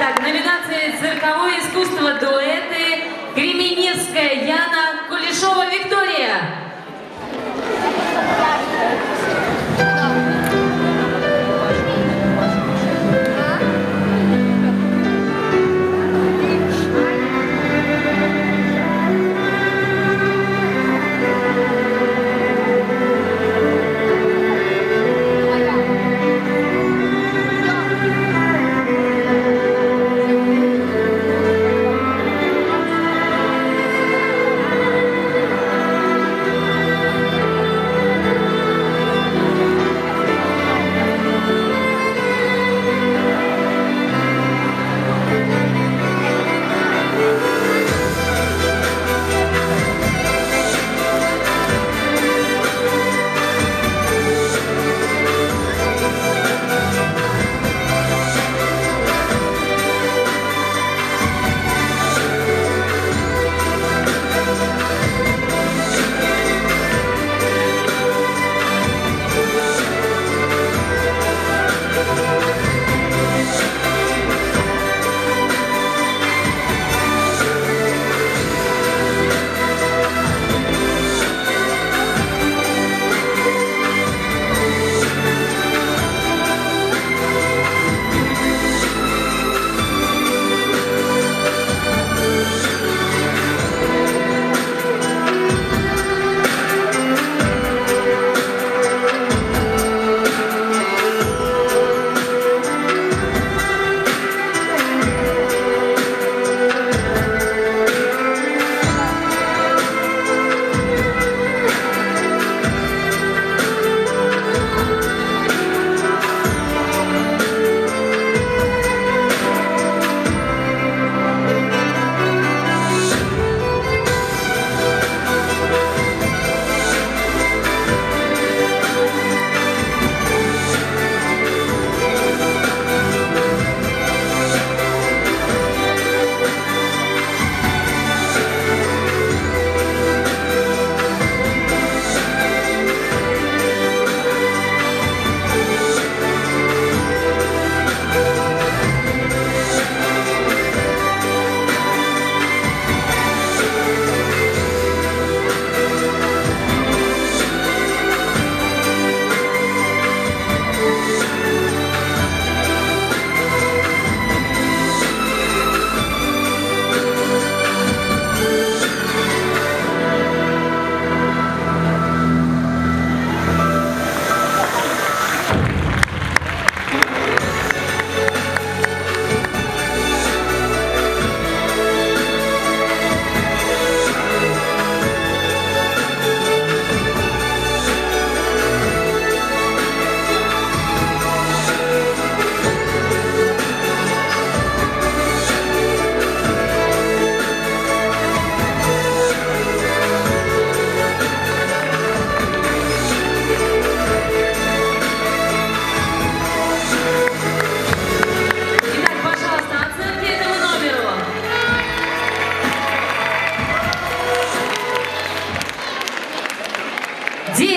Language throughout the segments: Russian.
Итак, в номинации «Цирковое искусство» дуэты Гременевская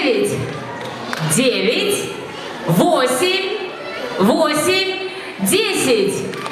девять, девять, восемь, восемь, десять.